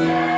Yeah.